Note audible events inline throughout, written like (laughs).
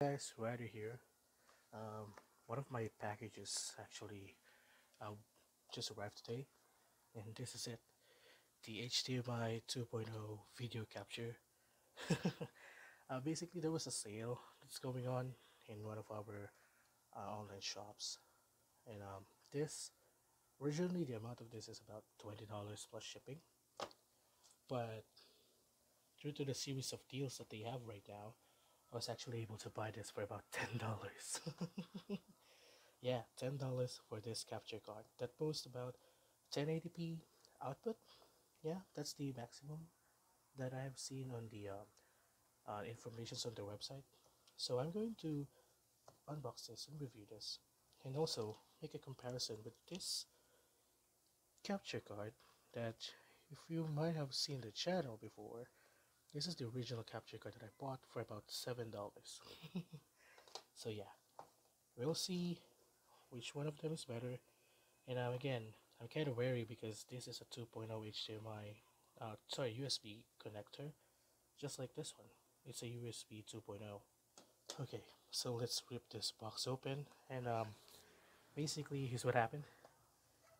guys right here. Um, one of my packages actually uh, just arrived today and this is it. The HDMI 2.0 video capture. (laughs) Uh, basically there was a sale that's going on in one of our uh, online shops. And um, this originally the amount of this is about $20 plus shipping. But due to the series of deals that they have right now I was actually able to buy this for about ten dollars. (laughs) yeah, ten dollars for this capture card that boasts about 1080p output. Yeah, that's the maximum that I have seen on the uh, uh, informations on their website. So I'm going to unbox this and review this, and also make a comparison with this capture card that if you might have seen the channel before this is the original capture card that I bought for about $7. (laughs) so yeah, we'll see which one of them is better. And um, again, I'm kind of wary because this is a 2.0 HDMI, uh, sorry, USB connector, just like this one. It's a USB 2.0. Okay, so let's rip this box open and um, basically here's what happened.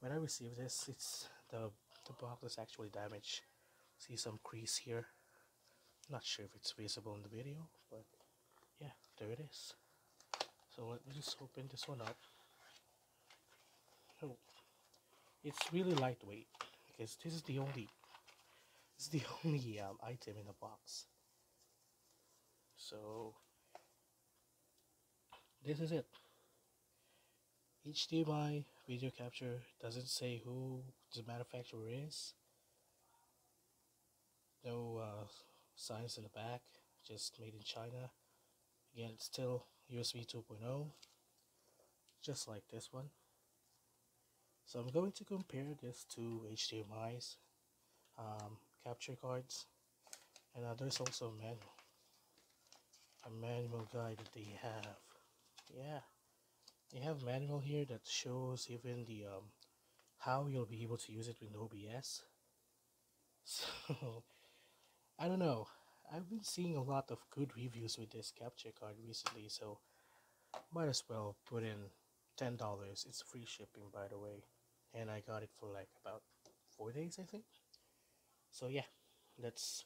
When I received this, it's the the box is actually damaged. See some crease here not sure if it's visible in the video, but yeah, there it is. So let me just open this one up. Oh, it's really lightweight because this is the only it's the (laughs) only um, item in the box. So this is it. HDMI video capture doesn't say who the manufacturer is. No uh, signs in the back just made in China. Again it's still USB 2.0 just like this one. So I'm going to compare this to HDMI's um, capture cards and uh, there's also a manual a manual guide that they have. Yeah they have manual here that shows even the um, how you'll be able to use it with OBS (laughs) so I don't know. I've been seeing a lot of good reviews with this capture card recently, so might as well put in $10. It's free shipping, by the way. And I got it for like about four days, I think. So yeah, let's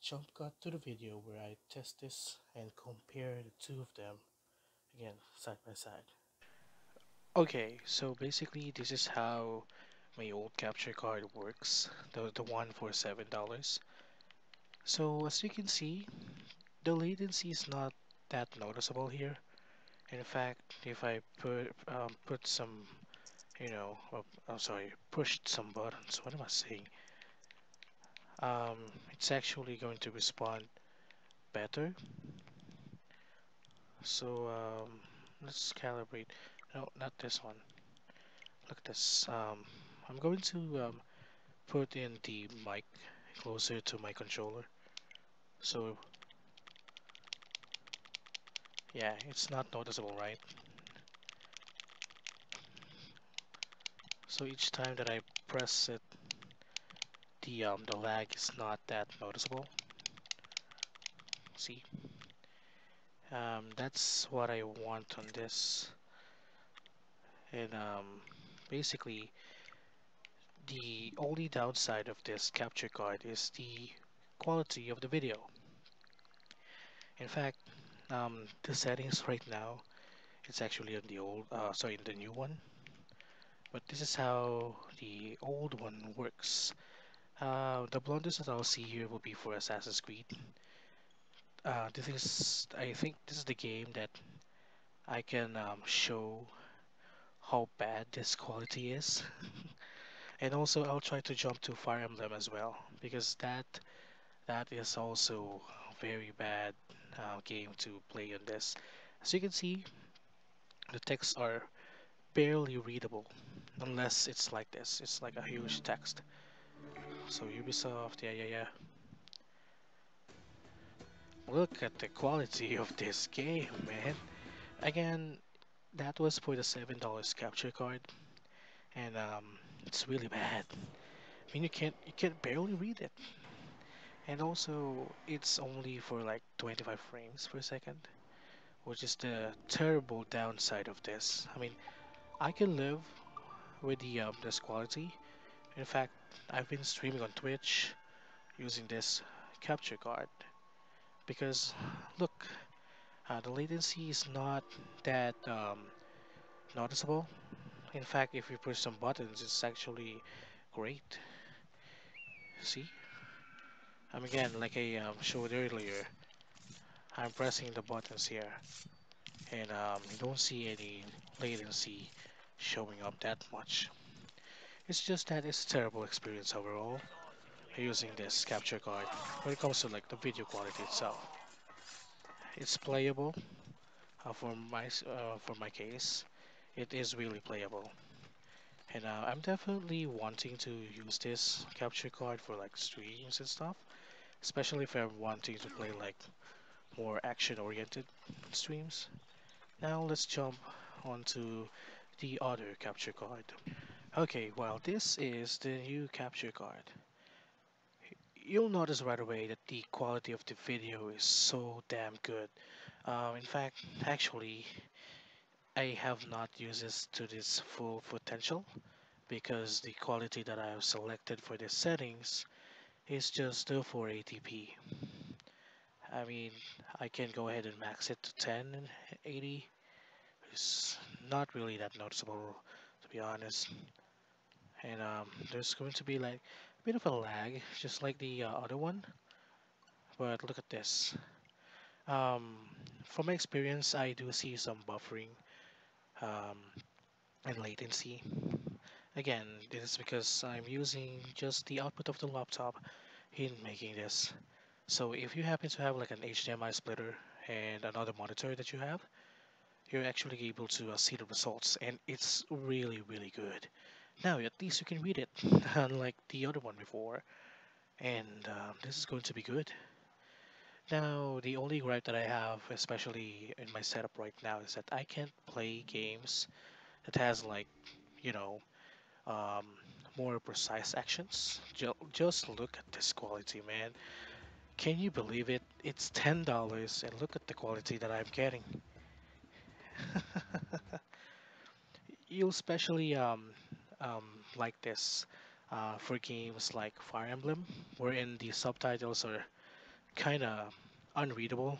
jump cut to the video where I test this and compare the two of them again side by side. Okay, so basically this is how my old capture card works, the, the one for $7. So as you can see, the latency is not that noticeable here. In fact, if I put um, put some, you know, oh, I'm sorry, pushed some buttons. What am I saying? Um, it's actually going to respond better. So um, let's calibrate. No, not this one. Look at this. Um, I'm going to um, put in the mic closer to my controller. So, yeah, it's not noticeable, right? So each time that I press it, the um, the lag is not that noticeable. See, um, that's what I want on this, and um, basically the only downside of this capture card is the quality of the video. In fact, um, the settings right now, it's actually on the old, uh, sorry, in the new one. But this is how the old one works. Uh, the blunders that I'll see here will be for Assassin's Creed. Uh, this is, I think this is the game that I can um, show how bad this quality is. (laughs) and also I'll try to jump to Fire Emblem as well because that that is also very bad uh, game to play on this. As you can see the texts are barely readable unless it's like this. It's like a huge text. So Ubisoft yeah yeah yeah. Look at the quality of this game man. Again that was for the seven dollars capture card. And um, it's really bad I mean you can't you can barely read it and also it's only for like 25 frames per second which is the terrible downside of this. I mean, I can live with the um, this quality. In fact, I've been streaming on Twitch using this capture card because look, uh, the latency is not that um, noticeable. In fact, if you push some buttons, it's actually great. See? I'm again, like I um, showed earlier, I'm pressing the buttons here and um, you don't see any latency showing up that much. It's just that it's a terrible experience overall using this capture card when it comes to like the video quality itself. It's playable uh, for my uh, for my case. It is really playable, and uh, I'm definitely wanting to use this capture card for like streams and stuff, especially if I'm wanting to play like more action-oriented streams. Now let's jump onto the other capture card. Okay, well this is the new capture card. You'll notice right away that the quality of the video is so damn good. Um, in fact, actually, I have not used this to this full potential because the quality that I have selected for the settings is just the 480p. I mean, I can go ahead and max it to 1080. It's not really that noticeable, to be honest. And um, there's going to be like a bit of a lag, just like the uh, other one. But look at this. Um, from my experience, I do see some buffering um, and latency. Again, this is because I'm using just the output of the laptop in making this. So if you happen to have like an HDMI splitter and another monitor that you have, you're actually able to uh, see the results and it's really really good. Now at least you can read it (laughs) unlike the other one before and um, this is going to be good. Now the only gripe that I have especially in my setup right now is that I can't play games that has like you know um, more precise actions. just look at this quality man can you believe it? It's ten dollars, and look at the quality that I'm getting. (laughs) You'll especially um, um, like this uh, for games like Fire Emblem, wherein the subtitles are kind of unreadable,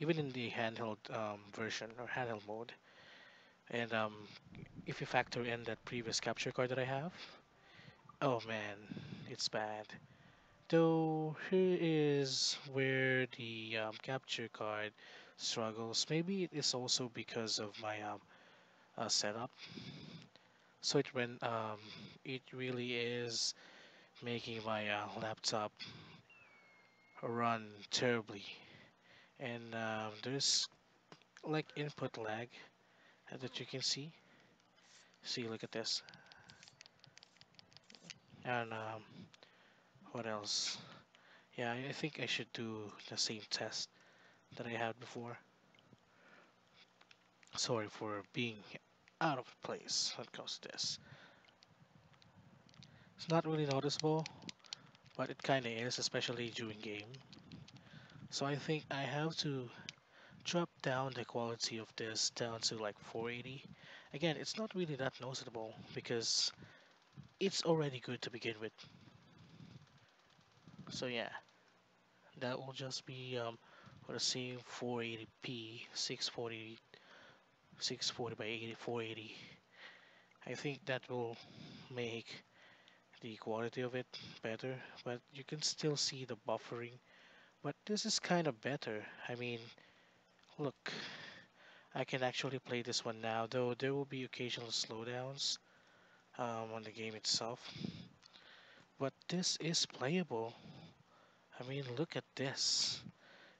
even in the handheld um, version or handheld mode. And um, if you factor in that previous capture card that I have, oh man, it's bad. Though here is where the um, capture card struggles. Maybe it is also because of my um, uh, setup. So it when um, it really is making my uh, laptop run terribly, and um, there's like input lag that you can see. See, look at this, and um, what else? Yeah, I think I should do the same test that I had before. Sorry for being out of place when it comes to this. It's not really noticeable, but it kinda is, especially during game. So I think I have to drop down the quality of this down to like 480. Again, it's not really that noticeable because it's already good to begin with so yeah that will just be um, for the same 480p 640 640 by 80 480 I think that will make the quality of it better but you can still see the buffering but this is kind of better I mean look I can actually play this one now though there will be occasional slowdowns um, on the game itself but this is playable I mean, look at this.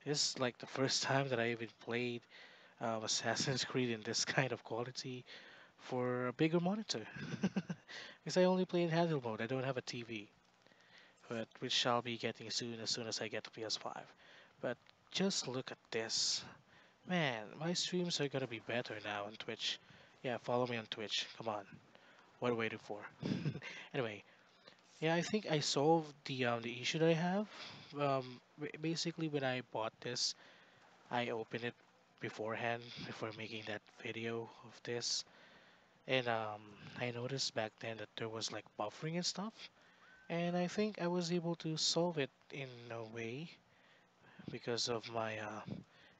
This is like the first (laughs) time that I even played uh, Assassin's Creed in this (laughs) kind of quality for a bigger monitor. (laughs) because I only play in handheld mode. I don't have a TV. But which shall be getting soon as soon as I get the PS5. But just look at this. Man, my streams are gonna be better now on Twitch. Yeah, follow me on Twitch. Come on. What are you waiting for? (laughs) anyway, yeah, I think I solved the um, the issue that I have. Um, basically, when I bought this, I opened it beforehand before making that video of this and um, I noticed back then that there was like buffering and stuff. And I think I was able to solve it in a way because of my uh,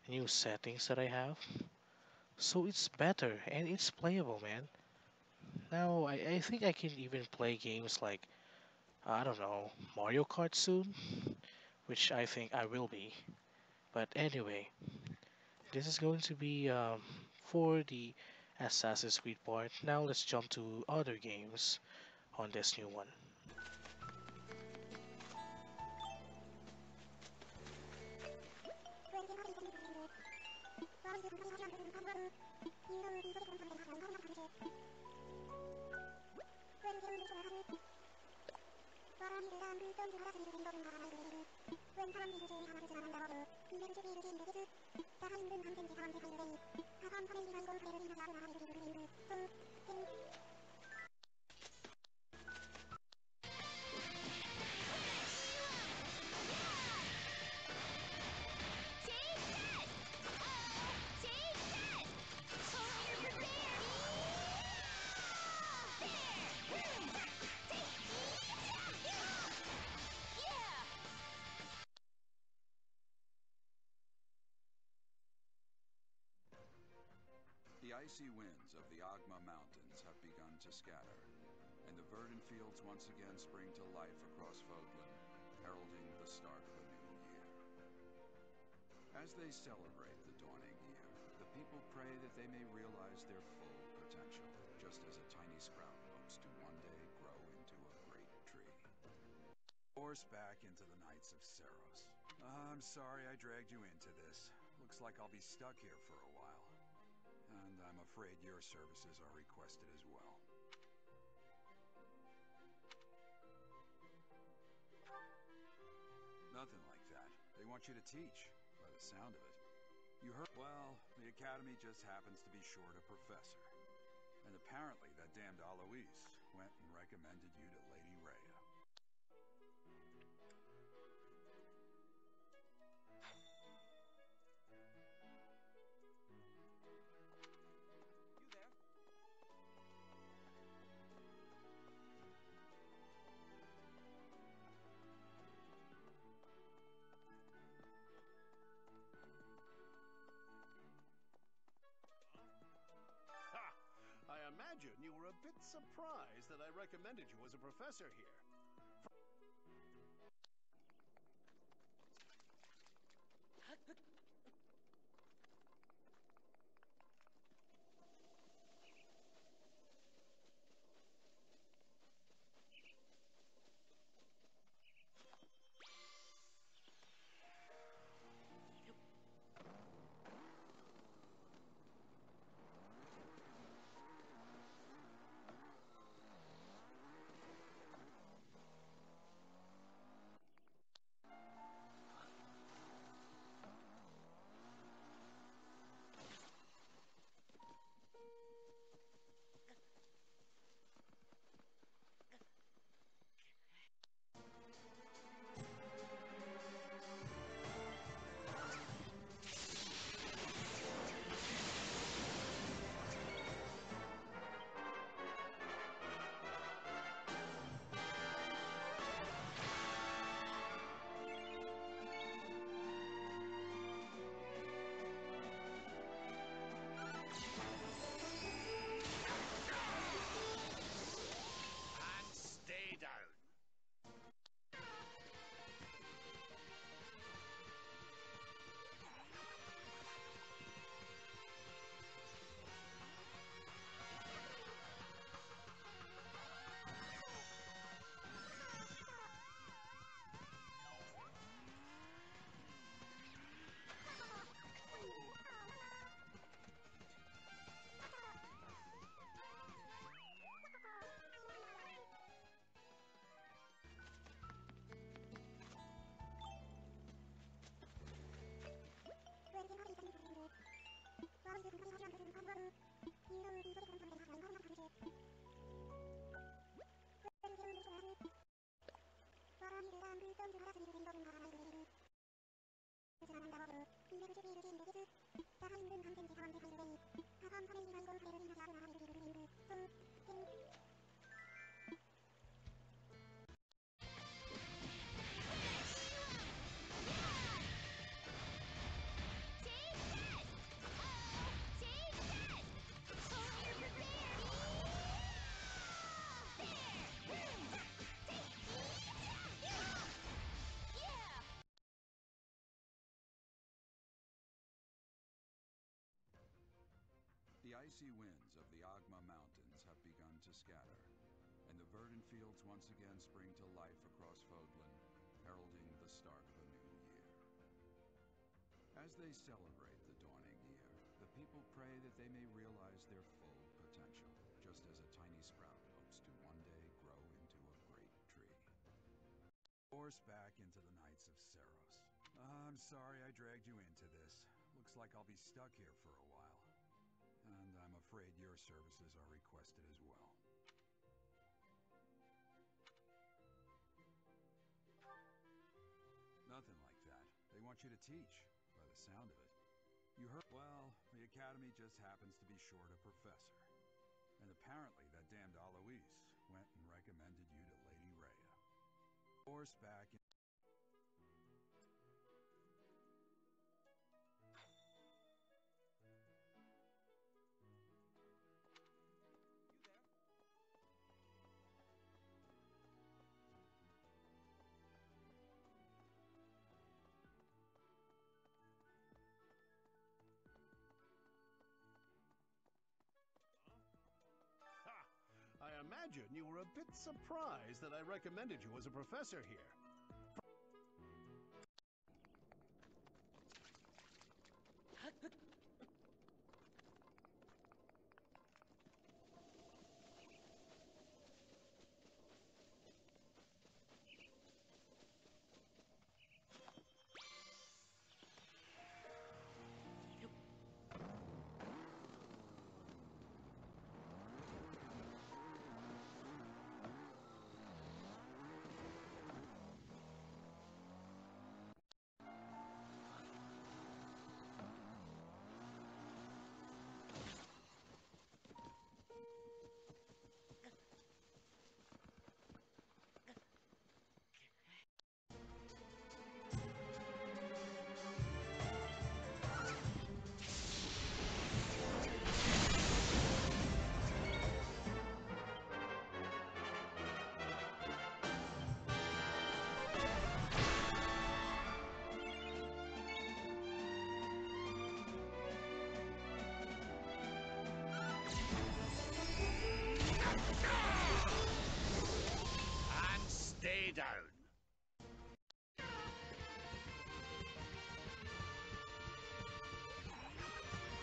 new settings that I have. So it's better and it's playable man. Now I, I think I can even play games like I don't know Mario Kart soon which I think I will be. But anyway this is going to be um, for the Assassin's Creed part. Now let's jump to other games on this new one (laughs) 웬사람 민주주의 강화를 지나간다고 인내주주의 루진 대기수 따라 인근 안된 지사원 제사인데이 아감 3일 이상공 거래를 행하자 나라 민주주의 루진 또 icy winds of the Oghma Mountains have begun to scatter, and the verdant fields once again spring to life across Fodlan, heralding the start of a new year. As they celebrate the dawning year, the people pray that they may realize their full potential, just as a tiny sprout hopes to one day grow into a great tree. Force back into the Knights of Seiros. Ah, I'm sorry I dragged you into this. Looks like I'll be stuck here for a while. I'm afraid your services are requested as well. Nothing like that. They want you to teach, by the sound of it. You heard? Well, the Academy just happens to be short a professor. And apparently that damned Alois went and recommended you to Lady bit surprised that I recommended you as a professor here. Icy winds of the Oghma Mountains have begun to scatter, and the verdant fields once again spring to life across Fodlan, heralding the start of a new year. As they celebrate the dawning year, the people pray that they may realize their full potential, just as a tiny sprout hopes to one day grow into a great tree. Force back into the Knights of Seiros. Ah, I'm sorry I dragged you into this. Looks like I'll be stuck here for a while. Afraid your services are requested as well. Nothing like that. They want you to teach, by the sound of it. You heard? Well, the Academy just happens to be short a professor. And apparently that damned Alois went and recommended you to Lady Rhea. Force imagine you were a bit surprised that I recommended you as a professor here.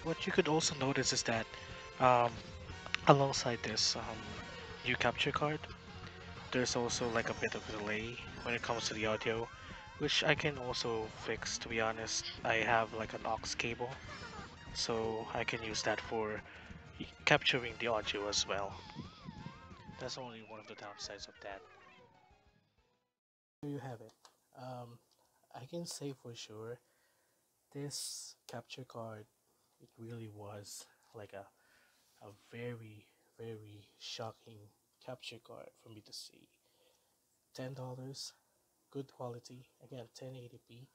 What you could also notice is that um, alongside this um, new capture card, there's also like a bit of delay when it comes to the audio, which I can also fix. To be honest, I have like an aux cable, so I can use that for capturing the audio as well. That's only one of the downsides of that. There you have it. Um, I can say for sure this capture card it really was like a a very very shocking capture card for me to see. Ten dollars good quality. Again 1080p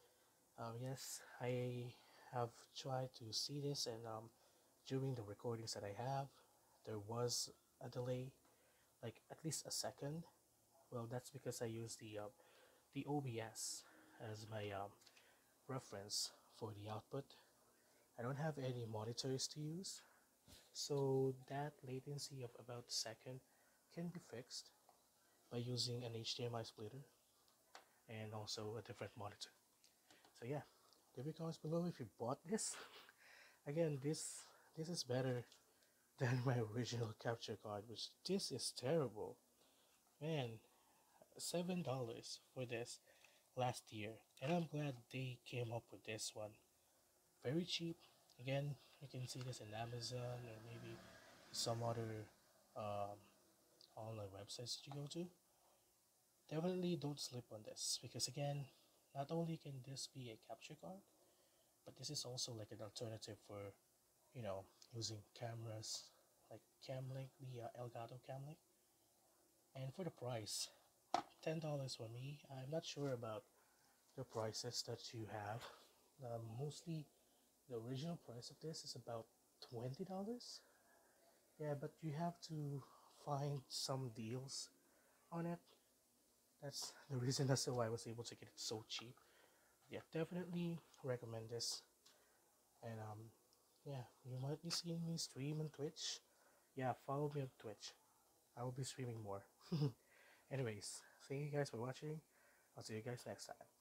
um, yes i have tried to see this and um, during the recordings that i have there was a delay like at least a second. Well that's because i use the uh, the obs as my um, reference for the output I don't have any monitors to use, so that latency of about a second can be fixed by using an HDMI splitter and also a different monitor. So yeah, leave your comments below if you bought this. (laughs) Again, this this is better (laughs) than my original capture card, which this is terrible. Man, seven dollars for this last year, and I'm glad they came up with this one very cheap. Again, you can see this in Amazon or maybe some other um, online websites that you go to. Definitely don't sleep on this because again, not only can this be a capture card, but this is also like an alternative for, you know, using cameras like Camlink, the uh, Elgato Camlink. And for the price, ten dollars for me. I'm not sure about the prices that you have. Um, mostly, the original price of this is about twenty dollars. Yeah, but you have to find some deals on it. That's the reason as to why I was able to get it so cheap. Yeah, definitely recommend this. And um, yeah, you might be seeing me stream on Twitch. Yeah, follow me on Twitch. I will be streaming more. (laughs) Anyways, thank you guys for watching. I'll see you guys next time.